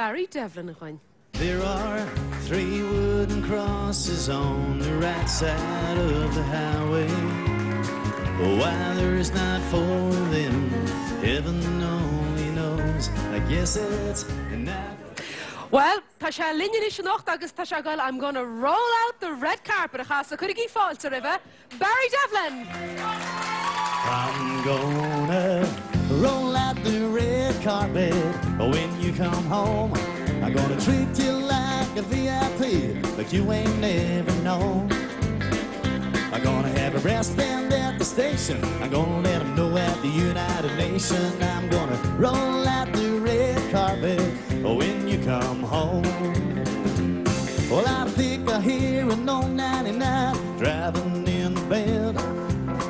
Barry Devlin a chuin. There are three wooden crosses on the right side of the highway. Why there's not four of them, heaven only knows. I guess it's not. Well, sé linne is nacht agus tá se I'm gonna roll out the red carpet a chas a chuig í Barry Devlin. I'm gonna roll out carpet when you come home. I'm gonna treat you like a VIP, like you ain't never known. I'm gonna have a brass band at the station. I'm gonna let them know at the United Nations. I'm gonna roll out the red carpet when you come home. Well, I think I hear an old 99 driving in the bed.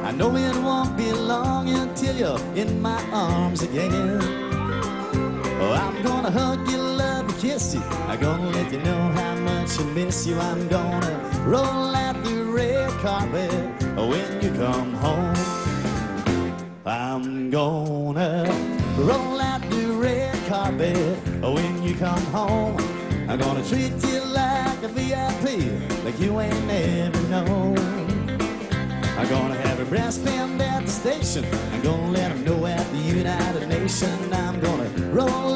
I know it won't be long until you're in my arms again. Oh, I'm gonna hug you, love you, kiss you. I'm gonna let you know how much I miss you. I'm gonna roll out the red carpet when you come home. I'm gonna roll out the red carpet when you come home. I'm gonna treat you like a VIP, like you ain't never known. I'm gonna have a brass band at the station. I'm gonna let them know at the United Nations. I'm gonna roll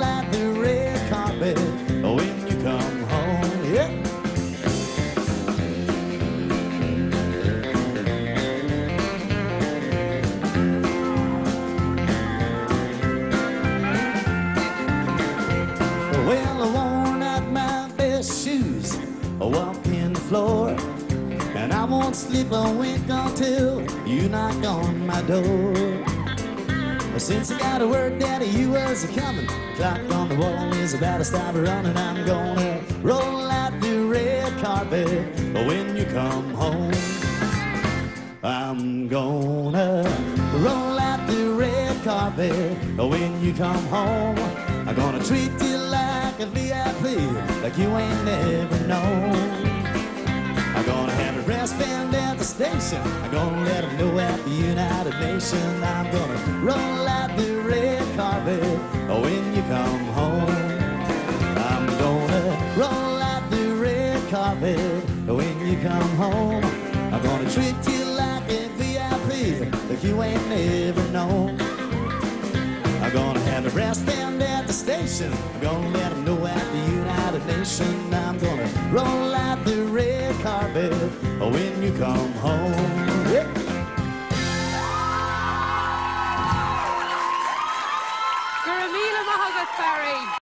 Well, I worn out my best shoes, I walk in the floor, and I won't sleep a wink until you knock on my door. Since I got a word that you was a coming, clock on the wall is about to stop running. I'm gonna roll out the red carpet when you come home. I'm gonna roll out the red carpet when you come home. I'm gonna treat you like a VIP, like you ain't never known. I'm gonna have a brass band at the station. I'm gonna let them know at the United Nations. I'm gonna roll out the red carpet oh, when you come home. I'm gonna roll out the red carpet oh, when you come home. I'm gonna treat you like a VIP, like you ain't never known. I'm gonna have a brass band at the station. Nations. I'm gonna roll out the red carpet when you come home. Yeah. Barry.